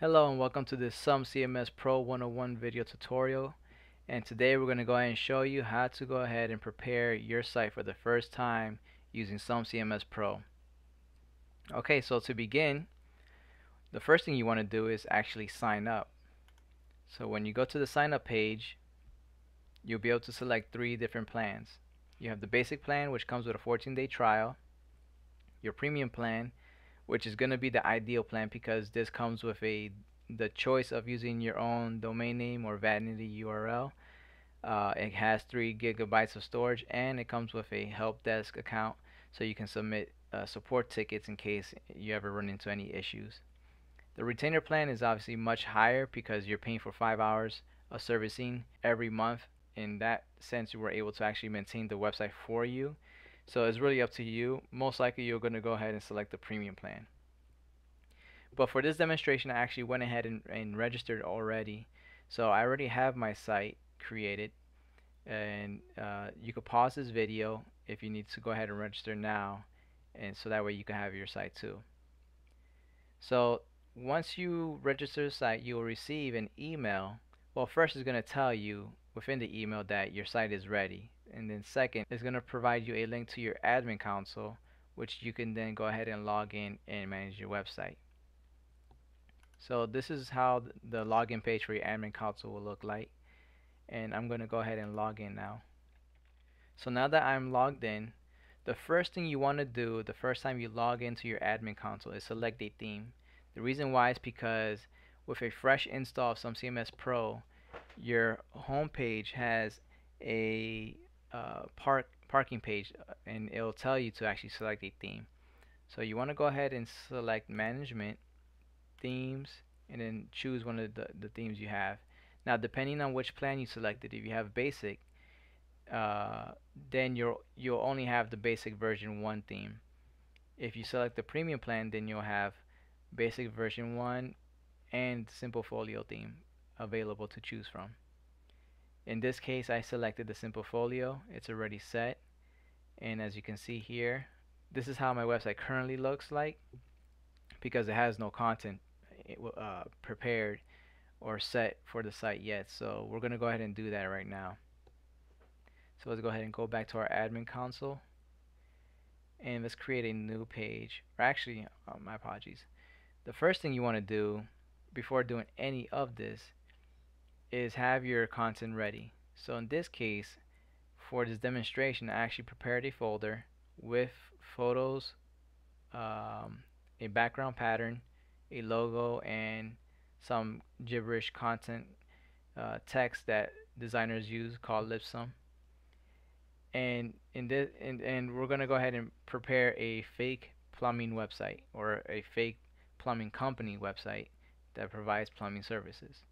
Hello and welcome to this Sum CMS Pro 101 video tutorial and today we're going to go ahead and show you how to go ahead and prepare your site for the first time using Sum CMS Pro. Okay so to begin the first thing you want to do is actually sign up. So when you go to the sign up page you'll be able to select three different plans. You have the basic plan which comes with a 14 day trial, your premium plan which is going to be the ideal plan because this comes with a the choice of using your own domain name or vanity URL. Uh, it has three gigabytes of storage and it comes with a help desk account so you can submit uh, support tickets in case you ever run into any issues. The retainer plan is obviously much higher because you're paying for five hours of servicing every month. In that sense, you were able to actually maintain the website for you so it's really up to you. Most likely you're going to go ahead and select the premium plan. But for this demonstration I actually went ahead and, and registered already. So I already have my site created and uh, you could pause this video if you need to go ahead and register now and so that way you can have your site too. So once you register the site you will receive an email. Well first it's going to tell you within the email that your site is ready and then second is going to provide you a link to your admin console which you can then go ahead and log in and manage your website. So this is how the login page for your admin console will look like. And I'm going to go ahead and log in now. So now that I'm logged in the first thing you want to do the first time you log into your admin console is select a theme. The reason why is because with a fresh install of SumCMS Pro your home page has a uh, park parking page uh, and it'll tell you to actually select a theme. So you want to go ahead and select management themes and then choose one of the, the themes you have. Now depending on which plan you selected if you have basic uh, then you'll you'll only have the basic version 1 theme. If you select the premium plan then you'll have basic version 1 and simple folio theme available to choose from in this case I selected the simple folio. It's already set. And as you can see here this is how my website currently looks like because it has no content eh, uh, prepared or set for the site yet. So we're gonna go ahead and do that right now. So let's go ahead and go back to our admin console. And let's create a new page. Or actually oh, my apologies. The first thing you want to do before doing any of this is have your content ready. So in this case, for this demonstration, I actually prepared a folder with photos, um, a background pattern, a logo, and some gibberish content uh, text that designers use called Lipsum. And in this, and, and we're gonna go ahead and prepare a fake plumbing website or a fake plumbing company website that provides plumbing services.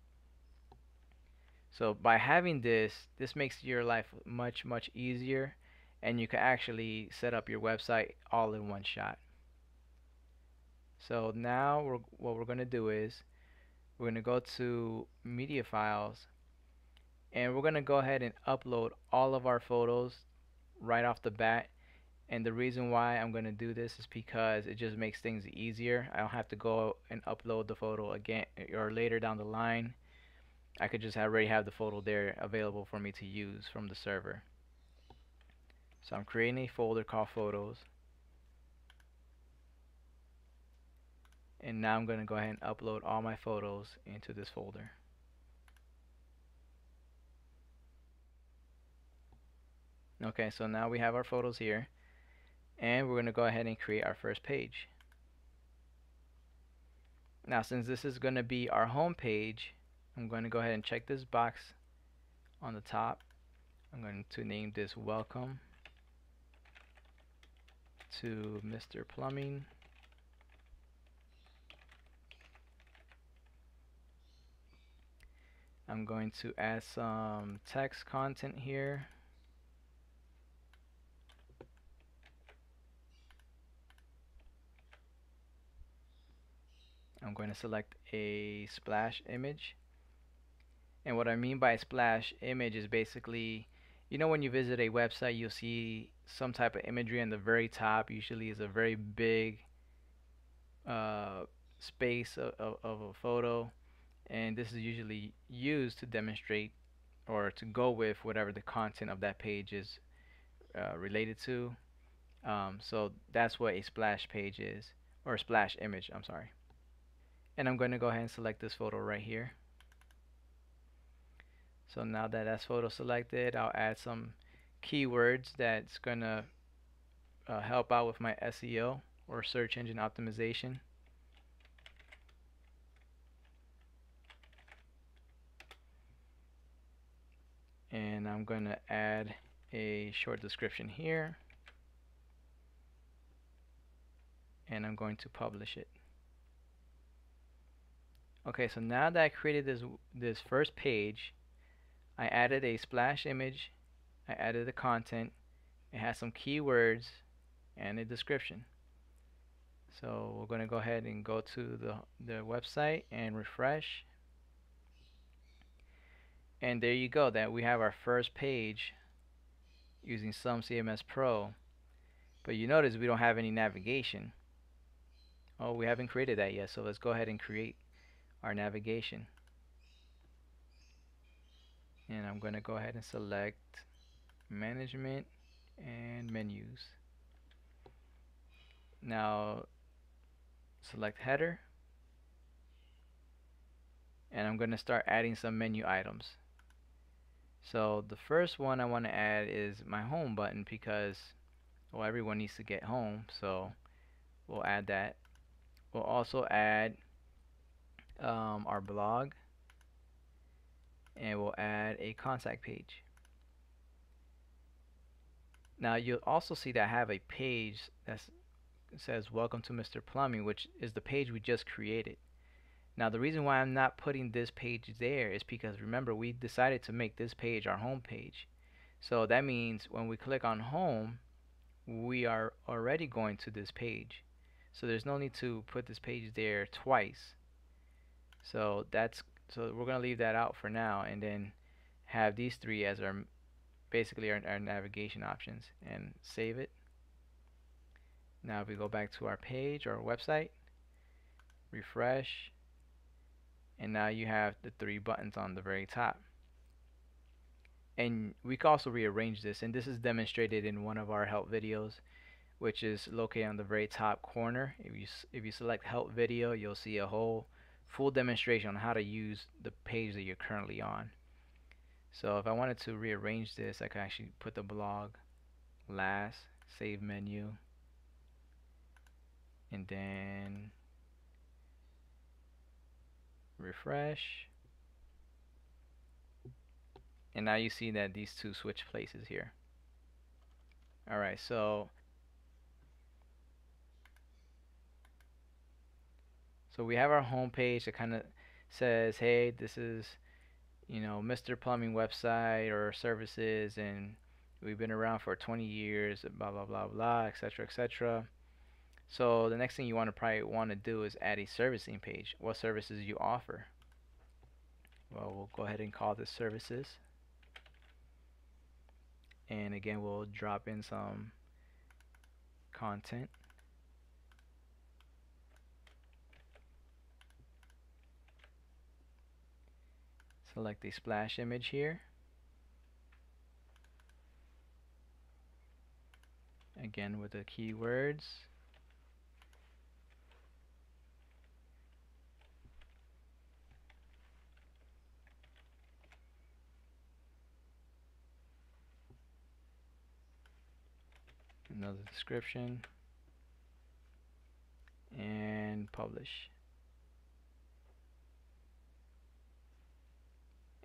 So by having this, this makes your life much, much easier and you can actually set up your website all in one shot. So now we're, what we're going to do is we're going to go to media files and we're going to go ahead and upload all of our photos right off the bat and the reason why I'm going to do this is because it just makes things easier. I don't have to go and upload the photo again or later down the line I could just already have the photo there available for me to use from the server. So I'm creating a folder called photos. And now I'm going to go ahead and upload all my photos into this folder. Okay, so now we have our photos here. And we're going to go ahead and create our first page. Now since this is going to be our home page, I'm going to go ahead and check this box on the top. I'm going to name this welcome to Mr. Plumbing. I'm going to add some text content here. I'm going to select a splash image and what I mean by splash image is basically, you know when you visit a website you'll see some type of imagery on the very top, usually is a very big uh, space of, of, of a photo. And this is usually used to demonstrate or to go with whatever the content of that page is uh, related to. Um, so that's what a splash page is or a splash image I'm sorry. And I'm going to go ahead and select this photo right here so now that that's photo selected I'll add some keywords that's going to uh, help out with my SEO or search engine optimization. And I'm going to add a short description here. And I'm going to publish it. Okay so now that I created this this first page I added a splash image I added the content it has some keywords and a description. So we're going to go ahead and go to the, the website and refresh. And there you go that we have our first page using SumCMS Pro. But you notice we don't have any navigation. Oh we haven't created that yet so let's go ahead and create our navigation and I'm going to go ahead and select management and menus. Now select header. And I'm going to start adding some menu items. So the first one I want to add is my home button because well everyone needs to get home so we'll add that. We'll also add um, our blog and we'll add a contact page now you'll also see that I have a page that says welcome to Mr. Plumbing which is the page we just created now the reason why I'm not putting this page there is because remember we decided to make this page our home page. So that means when we click on home we are already going to this page. So there's no need to put this page there twice. So that's so we're going to leave that out for now and then have these three as our basically our, our navigation options and save it. Now if we go back to our page or our website, refresh, and now you have the three buttons on the very top and we can also rearrange this and this is demonstrated in one of our help videos which is located on the very top corner if you if you select help video you'll see a whole full demonstration on how to use the page that you're currently on. So if I wanted to rearrange this I can actually put the blog last save menu and then refresh. And now you see that these two switch places here. Alright so so we have our home page that kind of says hey this is you know Mr. Plumbing website or services and we've been around for 20 years blah blah blah blah etc etc so the next thing you want to probably want to do is add a servicing page. What services you offer? Well, we'll go ahead and call this services. And again, we'll drop in some content. Select the splash image here. Again with the keywords. another description and publish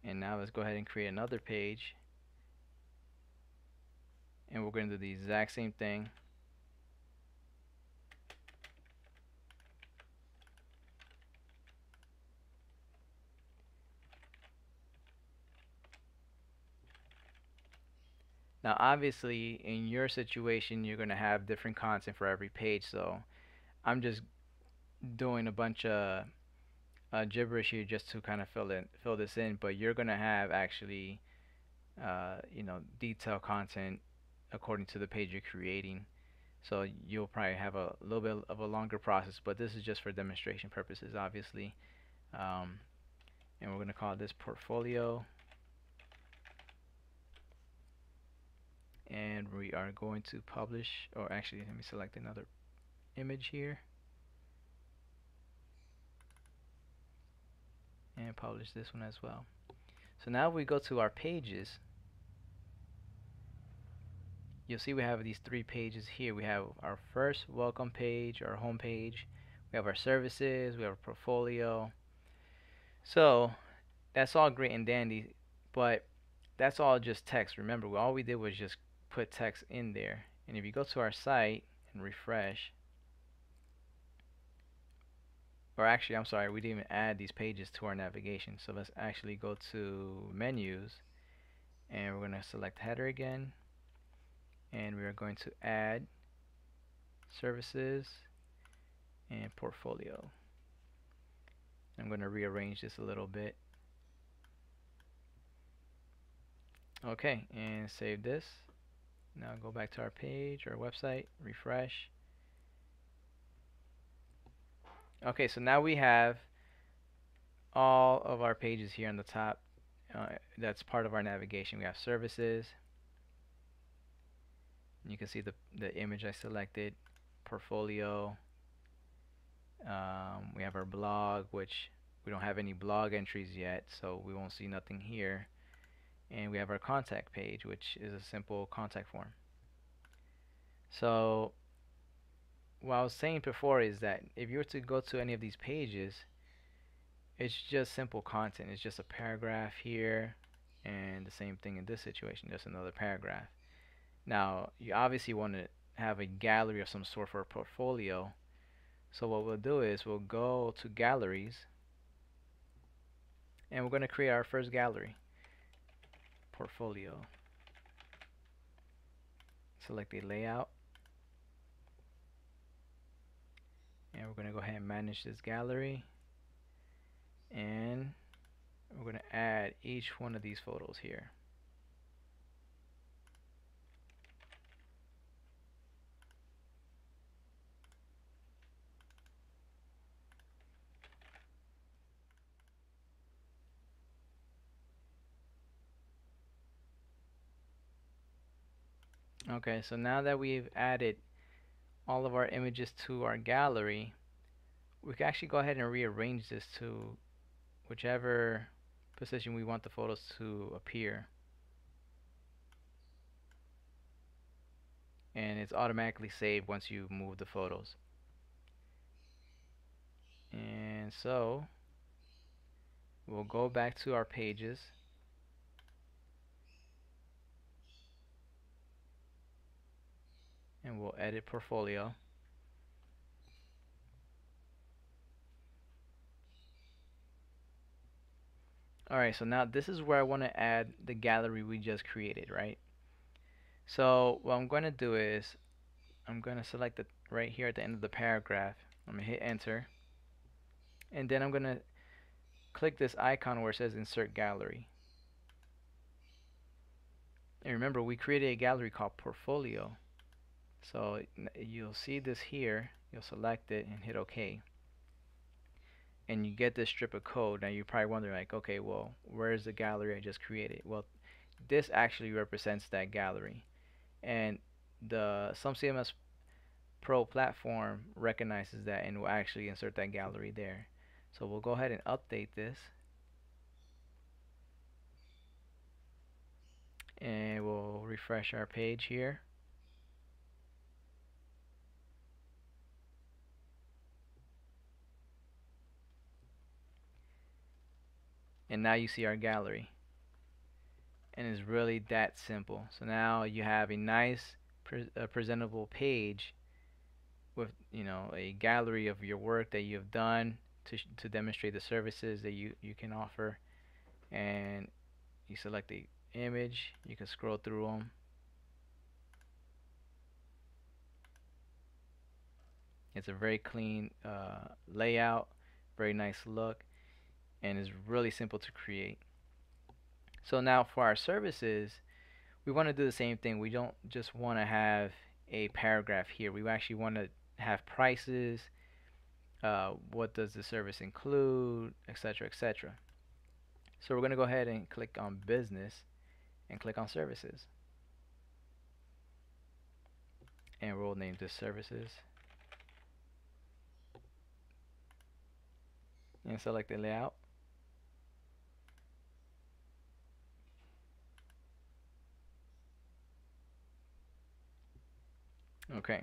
and now let's go ahead and create another page. And we're going to do the exact same thing. Now obviously in your situation you're going to have different content for every page so I'm just doing a bunch of uh, gibberish here just to kind of fill in fill this in but you're going to have actually uh, you know detailed content according to the page you're creating. So you'll probably have a little bit of a longer process but this is just for demonstration purposes obviously. Um, and we're going to call this portfolio. And we are going to publish or actually let me select another image here and publish this one as well. So now if we go to our pages. You'll see we have these three pages here. We have our first welcome page our home page. We have our services we have our portfolio. So that's all great and dandy but that's all just text. Remember all we did was just put text in there. And if you go to our site and refresh or actually I'm sorry we didn't even add these pages to our navigation. So let's actually go to menus and we're going to select header again. And we are going to add services and portfolio. I'm going to rearrange this a little bit. Okay and save this. Now go back to our page our website refresh okay so now we have all of our pages here on the top uh, that's part of our navigation. We have services. You can see the the image I selected portfolio. Um, we have our blog which we don't have any blog entries yet so we won't see nothing here. And we have our contact page which is a simple contact form. So what I was saying before is that if you were to go to any of these pages it's just simple content. It's just a paragraph here and the same thing in this situation just another paragraph. Now you obviously want to have a gallery of some sort for a portfolio. So what we'll do is we'll go to galleries and we're going to create our first gallery portfolio. Select the layout and we're going to go ahead and manage this gallery. And we're going to add each one of these photos here. Okay, so now that we've added all of our images to our gallery, we can actually go ahead and rearrange this to whichever position we want the photos to appear. And it's automatically saved once you move the photos. And so, we'll go back to our pages and we'll edit portfolio. Alright so now this is where I want to add the gallery we just created right? So what I'm going to do is I'm going to select it right here at the end of the paragraph. I'm going to hit enter. And then I'm going to click this icon where it says insert gallery. And remember we created a gallery called portfolio so you'll see this here you'll select it and hit OK and you get this strip of code. Now you're probably wondering like okay well where's the gallery I just created? Well this actually represents that gallery. And the SumCMS Pro platform recognizes that and will actually insert that gallery there. So we'll go ahead and update this. And we'll refresh our page here and now you see our gallery. And it's really that simple. So now you have a nice pre presentable page with you know a gallery of your work that you've done to, to demonstrate the services that you, you can offer. And you select the image. You can scroll through them it's a very clean uh, layout. Very nice look and is really simple to create. So now for our services, we want to do the same thing. We don't just want to have a paragraph here. We actually want to have prices, uh, what does the service include, etc., etc. So we're going to go ahead and click on business and click on services. And we'll name this services. And select the layout. Okay.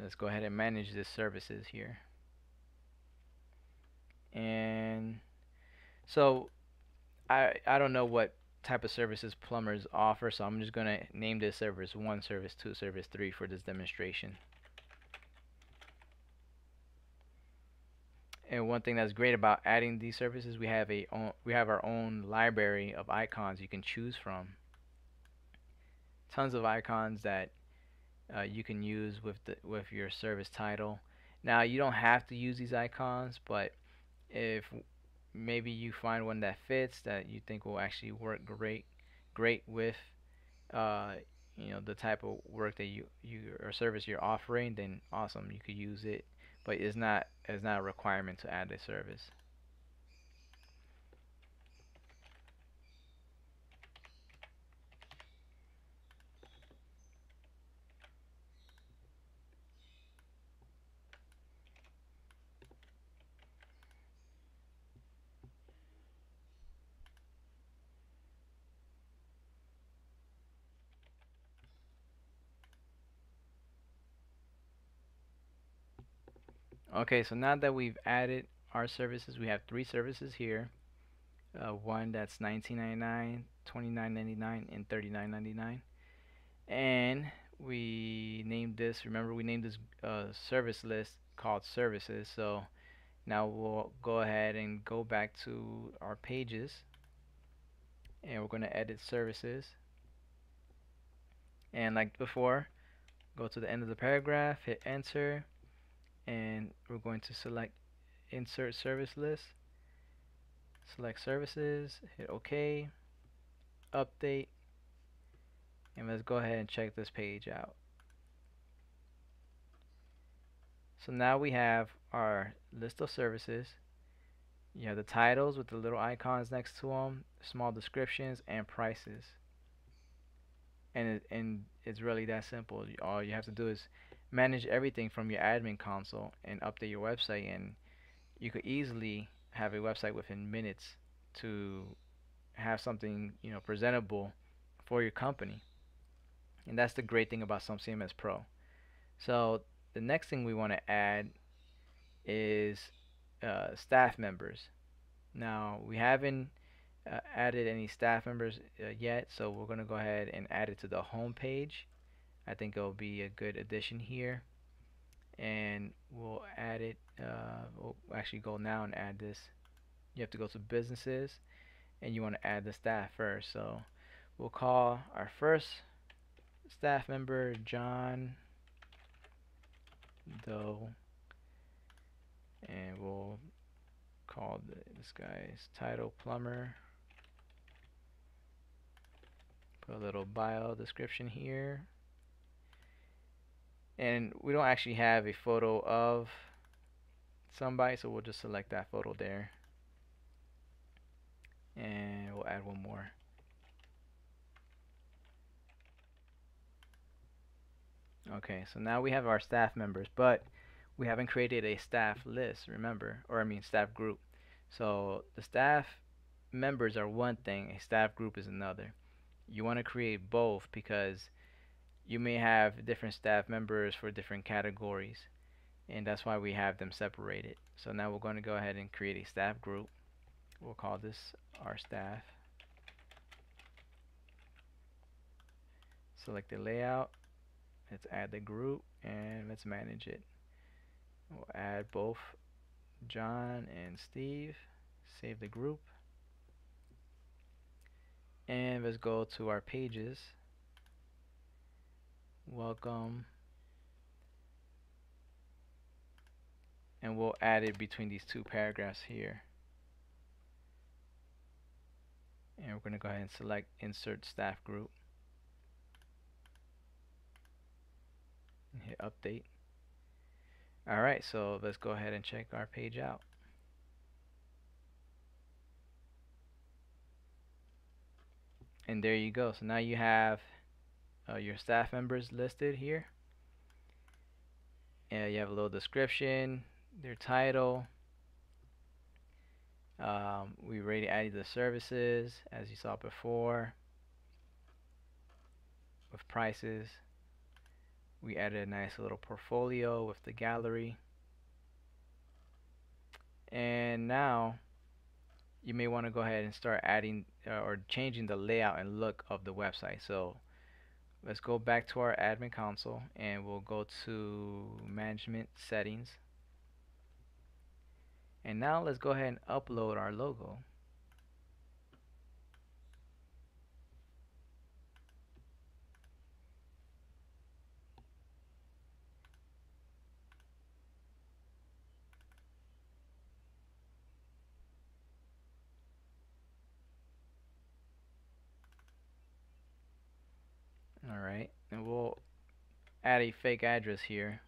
Let's go ahead and manage the services here. And so I I don't know what type of services plumbers offer, so I'm just going to name this service 1, service 2, service 3 for this demonstration. And one thing that's great about adding these services, we have a we have our own library of icons you can choose from tons of icons that uh, you can use with the with your service title. Now you don't have to use these icons, but if maybe you find one that fits that you think will actually work great great with uh, you know the type of work that you you or service you're offering, then awesome, you could use it. But it's not it's not a requirement to add a service. Okay, so now that we've added our services, we have three services here. Uh, one that's $19.99, $29.99, and $39.99. And we named this, remember we named this uh, service list called services. So now we'll go ahead and go back to our pages and we're going to edit services. And like before, go to the end of the paragraph, hit enter, and we're going to select insert service list. Select services hit OK update and let's go ahead and check this page out. So now we have our list of services. You have the titles with the little icons next to them small descriptions and prices. And it, and it's really that simple. All you have to do is manage everything from your admin console and update your website and you could easily have a website within minutes to have something you know presentable for your company. And that's the great thing about SumCMS Pro. So the next thing we want to add is uh, staff members. Now we haven't uh, added any staff members uh, yet so we're going to go ahead and add it to the home page I think it'll be a good addition here. And we'll add it uh, we'll actually go now and add this. You have to go to businesses and you want to add the staff first. So we'll call our first staff member John Doe. And we'll call the, this guy's title plumber. Put a little bio description here and we don't actually have a photo of somebody so we'll just select that photo there. And we'll add one more. Okay so now we have our staff members but we haven't created a staff list remember? Or I mean staff group. So the staff members are one thing a staff group is another. You want to create both because you may have different staff members for different categories and that's why we have them separated. So now we're going to go ahead and create a staff group. We'll call this our staff. Select the layout. Let's add the group and let's manage it. We'll add both John and Steve. Save the group. And let's go to our pages welcome and we'll add it between these two paragraphs here and we're going to go ahead and select insert staff group and hit update. Alright, so let's go ahead and check our page out. And there you go. So now you have uh, your staff members listed here. And you have a little description, their title. Um, we already added the services as you saw before with prices. We added a nice little portfolio with the gallery. And now you may want to go ahead and start adding uh, or changing the layout and look of the website. So let's go back to our admin console and we'll go to management settings. And now let's go ahead and upload our logo. Alright, and we'll a fake address here.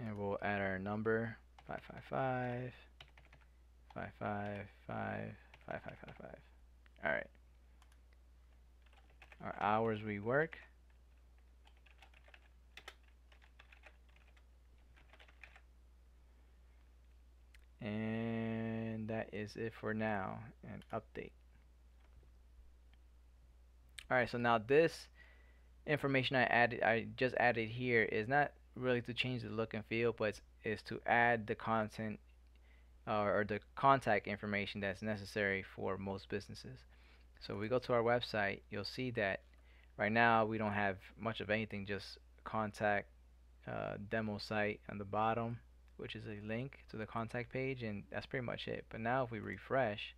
And we'll add our number 555 555 5555. Alright. Our hours we work. and is it for now and update. Alright so now this information I added I just added here is not really to change the look and feel but is to add the content uh, or the contact information that's necessary for most businesses. So we go to our website you'll see that right now we don't have much of anything just contact uh, demo site on the bottom which is a link to the contact page and that's pretty much it but now if we refresh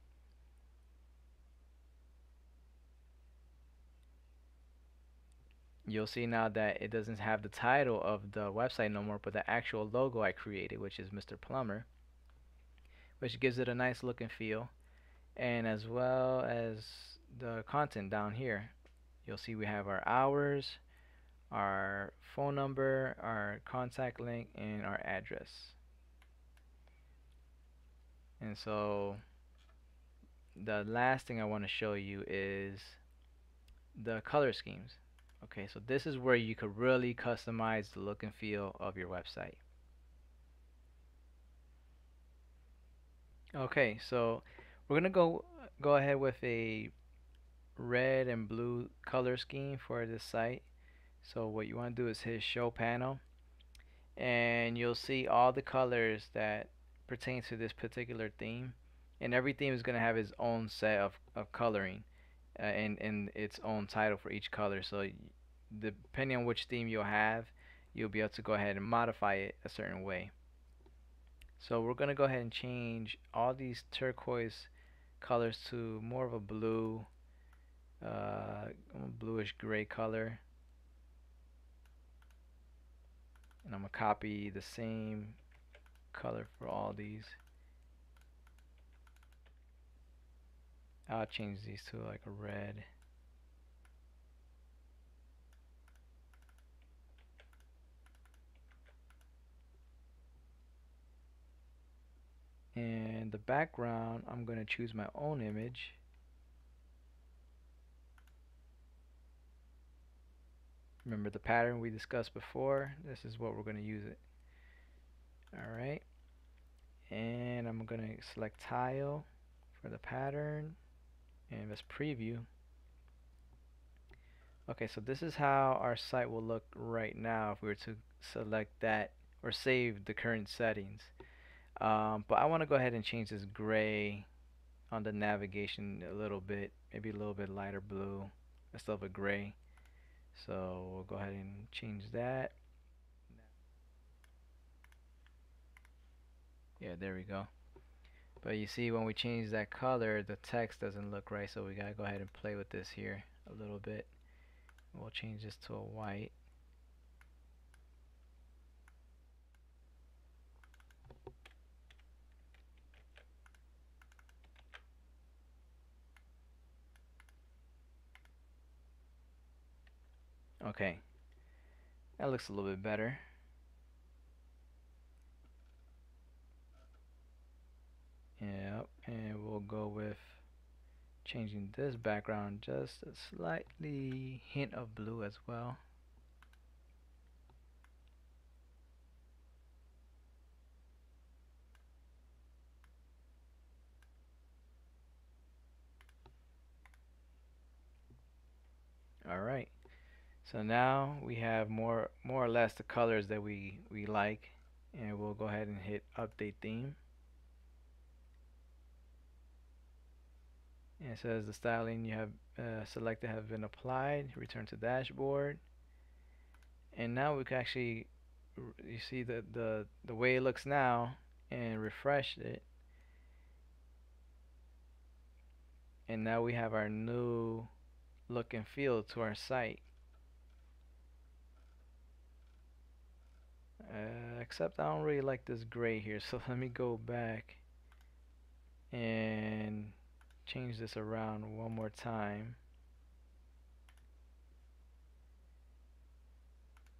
you'll see now that it doesn't have the title of the website no more but the actual logo I created which is Mr. Plumber which gives it a nice look and feel and as well as the content down here you'll see we have our hours our phone number, our contact link, and our address. And so the last thing I want to show you is the color schemes. Okay, so this is where you could really customize the look and feel of your website. Okay, so we're gonna go go ahead with a red and blue color scheme for this site so what you want to do is hit show panel and you'll see all the colors that pertain to this particular theme and every theme is going to have its own set of, of coloring uh, and, and its own title for each color. So depending on which theme you'll have you'll be able to go ahead and modify it a certain way. So we're going to go ahead and change all these turquoise colors to more of a blue uh, bluish gray color and I'm gonna copy the same color for all these. I'll change these to like a red. And the background I'm gonna choose my own image Remember the pattern we discussed before. This is what we're going to use it. Alright. And I'm going to select tile for the pattern. And let's preview. Okay, so this is how our site will look right now if we were to select that or save the current settings. Um, but I want to go ahead and change this gray on the navigation a little bit, maybe a little bit lighter blue instead of a gray. So we'll go ahead and change that. Yeah, there we go. But you see when we change that color, the text doesn't look right, so we gotta go ahead and play with this here a little bit. We'll change this to a white. Okay, that looks a little bit better. Yep, and we'll go with changing this background just a slightly hint of blue as well. Alright, so now we have more more or less the colors that we, we like and we'll go ahead and hit update theme. And it says the styling you have uh, selected have been applied. Return to dashboard. And now we can actually, you see the, the, the way it looks now and refresh it. And now we have our new look and feel to our site. Uh, except I don't really like this gray here so let me go back and change this around one more time.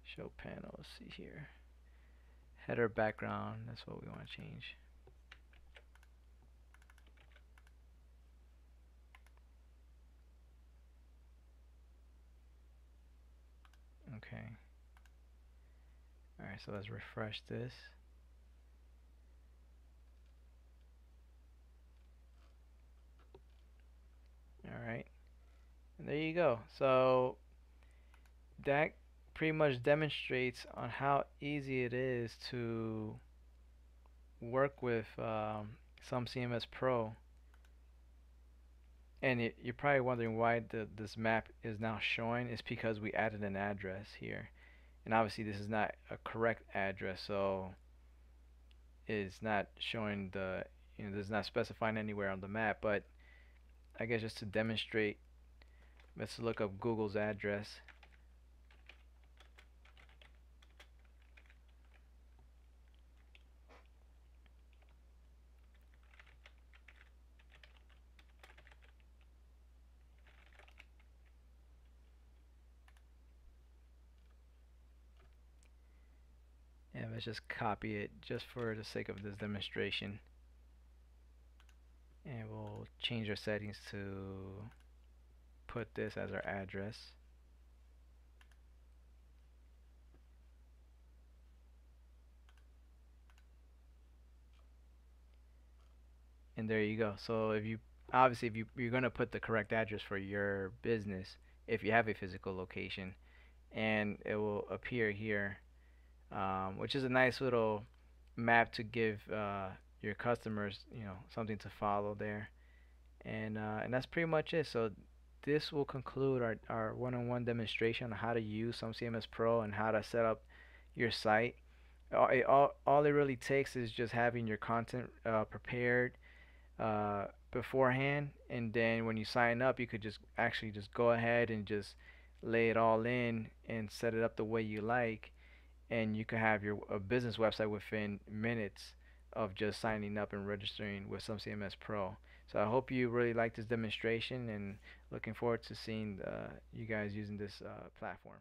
Show panel let's see here. Header background that's what we want to change. Okay alright so let's refresh this Alright. And there you go. So that pretty much demonstrates on how easy it is to work with um, CMS Pro. And it, you're probably wondering why the, this map is now showing. It's because we added an address here. And obviously this is not a correct address, so it's not showing the, you know, this is not specifying anywhere on the map. But I guess just to demonstrate let's look up Google's address let's just copy it just for the sake of this demonstration. And we'll change our settings to put this as our address. And there you go. So if you obviously if you, you're going to put the correct address for your business if you have a physical location. And it will appear here um, which is a nice little map to give uh, your customers you know something to follow there. And uh, and that's pretty much it. So this will conclude our, our one-on-one demonstration on how to use SumCMS Pro and how to set up your site. All it, all, all it really takes is just having your content uh, prepared uh, beforehand. And then when you sign up you could just actually just go ahead and just lay it all in and set it up the way you like and you can have your a business website within minutes of just signing up and registering with SumCMS Pro. So I hope you really like this demonstration and looking forward to seeing uh, you guys using this uh, platform.